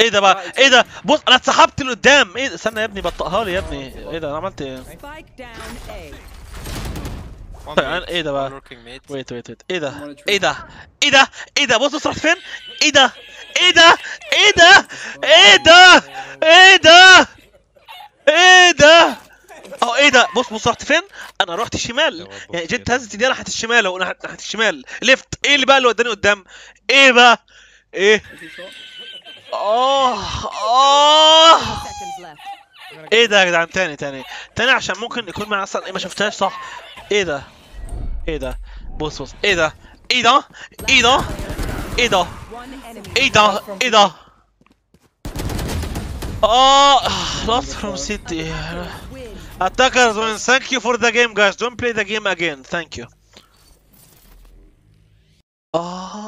إيه ده بقى إيه ده بص أنا اتسحبت لقدام إيه ده؟ استنى يا ابني بطئها لي يا ابني إيه ده أنا عملت إيه طيب، إيه ده بقى. wait wait wait إيه ده إيه ده إيه ده إيه ده بص بص رحت فين إيه ده إيه ده إيه ده إيه ده إيه ده إيه ده آه إيه ده بص بص رحت فين أنا رحت شمال يعني جيت هزت دي ناحيه الشمال أو ناحيه الشمال left إيه اللي بقى اللي وداني قدام إيه بقى إيه اه اه Seconds left. ايه ده يا جدعان تاني تاني تاني عشان ممكن يكون معنا اصلا ايه ما شفتهاش صح ايه ده ايه ده بص بص ايه ده ايه ده ايه ده ايه ده One enemy. ايه ده ايه ده اه lost from city Win. attackers win thank you for the game guys don't play the game again thank you اه